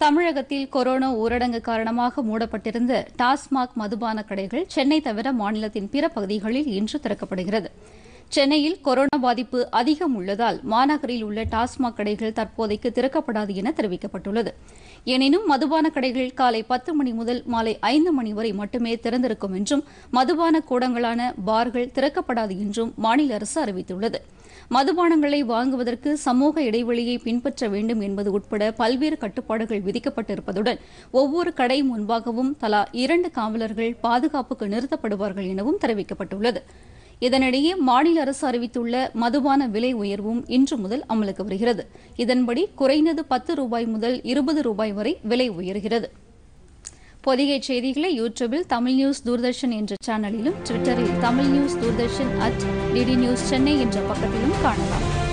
தமிழகத்தில் கொரோனா ஊரடங்கு காரணமாக மூடப்பட்டிருந்த டாஸ்மாக் மதுபான கடைகள் சென்னை தவிர மாநிலத்தின் பிற பகுதிகளில் இன்று திறக்கப்படுகிறது. சென்னையில் கொரோனா பாதிப்பு அதிகம் உள்ளதால் மாநகரில் உள்ள டாஸ்மாக் கடைகள் தற்போதைக்கு திறக்கப்படாது என தெரிவிக்கப்பட்டுள்ளது. எனினும் மதுபான கடைகள் காலை பத்து மணி முதல் மாலை ஐந்து மணி வரை மட்டுமே திறந்திருக்கும் என்றும் மதுபான கூடங்களான பார்கள் திறக்கப்படாது என்றும் மாநில அரசு அறிவித்துள்ளது. மதுபானங்களை வாங்குவதற்கு சமூக இடைவெளியை பின்பற்ற வேண்டும் என்பது உட்பட பல்வேறு கட்டுப்பாடுகள் விதிக்கப்பட்டிருப்பதுடன் ஒவ்வொரு கடை முன்பாகவும் தலா இரண்டு காவலர்கள் பாதுகாப்புக்கு நிறுத்தப்படுவார்கள் எனவும் தெரிவிக்கப்பட்டுள்ளது. இதனிடையே மாநில அரசு அறிவித்துள்ள மதுபான விலை உயர்வும் இன்று முதல் அமலுக்கு வருகிறது. இதன்படி குறைந்தது பத்து ரூபாய் முதல் இருபது ரூபாய் வரை விலை உயர்கிறது. பொதிகை செய்திகளை யூடியூபில் தமிழ் நியூஸ் தூர்தர்ஷன் என்ற சேனலிலும் ட்விட்டரில் Tamil news Doordarshan at DD news Chennai என்ற பக்கத்திலும் காணலாம்.